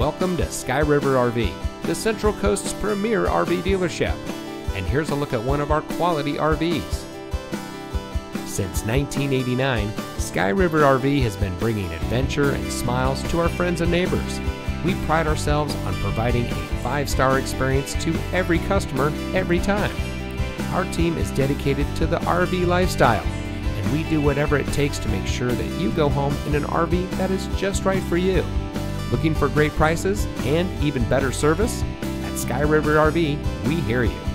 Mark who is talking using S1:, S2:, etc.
S1: Welcome to Sky River RV, the Central Coast's premier RV dealership. And here's a look at one of our quality RVs. Since 1989, Sky River RV has been bringing adventure and smiles to our friends and neighbors. We pride ourselves on providing a five star experience to every customer every time. Our team is dedicated to the RV lifestyle, and we do whatever it takes to make sure that you go home in an RV that is just right for you. Looking for great prices and even better service? At Sky River RV, we hear you.